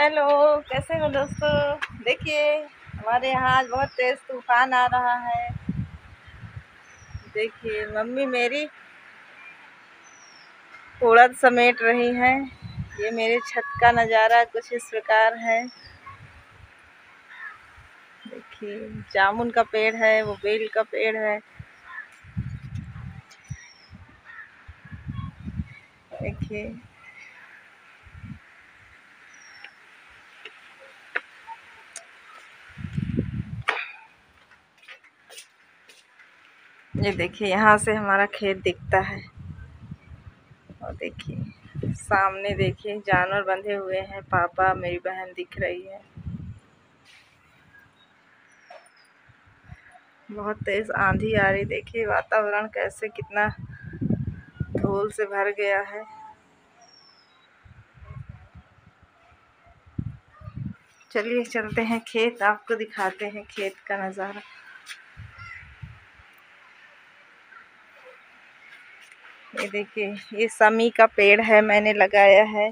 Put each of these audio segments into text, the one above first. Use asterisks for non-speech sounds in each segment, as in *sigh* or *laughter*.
Hello, कैसे हो दोस्तों? देखिए, हमारे यहाँ आज बहुत तेज़ तूफ़ान आ रहा है। देखिए, मम्मी मेरी उड़द समेट रही हैं। ये मेरे छत का नज़ारा कुछ इस प्रकार है। देखिए, जामुन का पेड़ है, वो बेल का पेड़ है। देखिए ये देखिए, यहाँ से हमारा खेत दिखता है। और देखिए, सामने देखिए, जानवर बंधे हुए हैं। पापा, मेरी बहन दिख रही है। बहुत तेज़ आंधी आ रही। देखिए, वातावरण कैसे कितना धूल से भर गया है। चलिए, चलते हैं खेत। आपको दिखाते हैं खेत का नज़ारा। ये देखिए ये समी का पेड़ है मैंने लगाया है।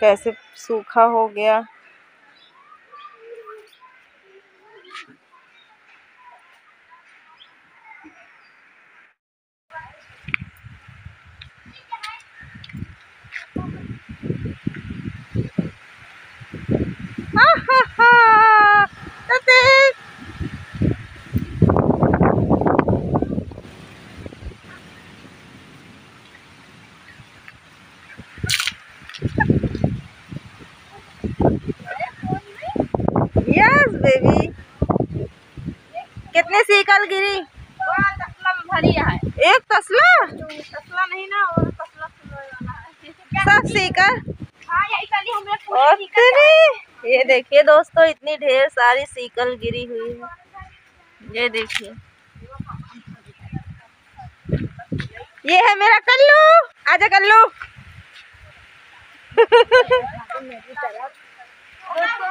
कैसे सूखा हो गया। कितने सीकल गिरी? है। एक तसला? तसला नहीं ना और तसला वाला है। सब सीकर? हाँ और ये देखिए दोस्तों इतनी ढेर सारी सीकल गिरी हुई है। ये देखिए। ये है मेरा कल्लू। आजा कल्लू। *laughs*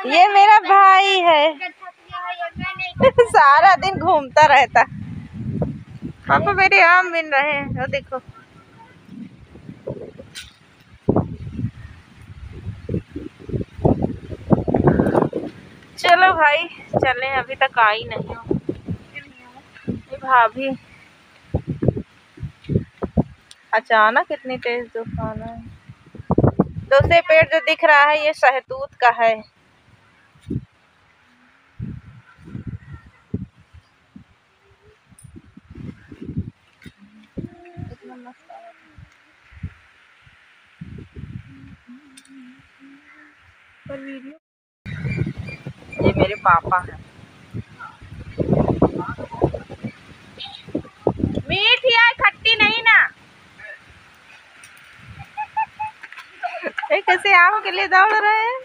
ये मेरा भाई है। *laughs* सारा दिन घूमता रहता। पापा मेरे आम मिल रहे हैं वो देखो। चलो भाई चले अभी तक आई नहीं हो। भाभी। अचानक इतनी तेज तूफ़ान है दूसरे पेड़ जो दिख रहा है ये शहतूत का है। ये मेरे पापा हैं। मीठी है खट्टी नहीं ना। कैसे आम के लिए दौड़ रहे हैं?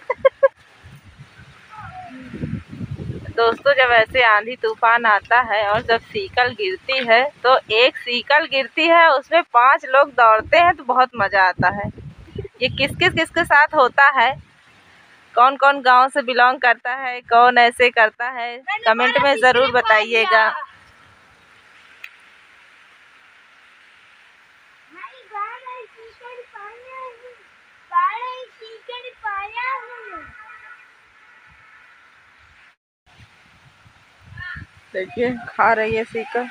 दोस्तों जब ऐसे आंधी तूफ़ान आता है और जब सीकल गिरती है तो एक सीकल गिरती है उसमें पाँच लोग दौड़ते हैं तो बहुत मज़ा आता है। ये किस किस किसके साथ होता है? कौन कौन गाँव से बिलोंग करता है कौन ऐसे करता है कमेंट में ज़रूर बताइएगा। देखिए खा रही है सीकर।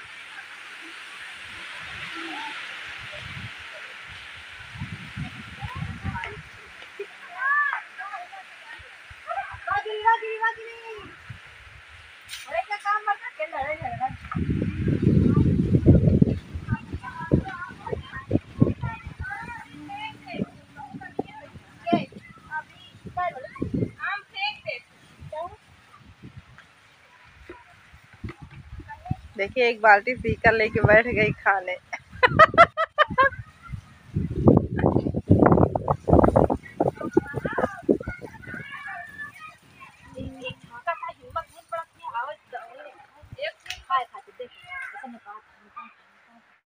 देखिए एक बाल्टी सीकर लेके बैठ गई खाने।